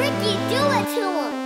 Ricky, do it to him.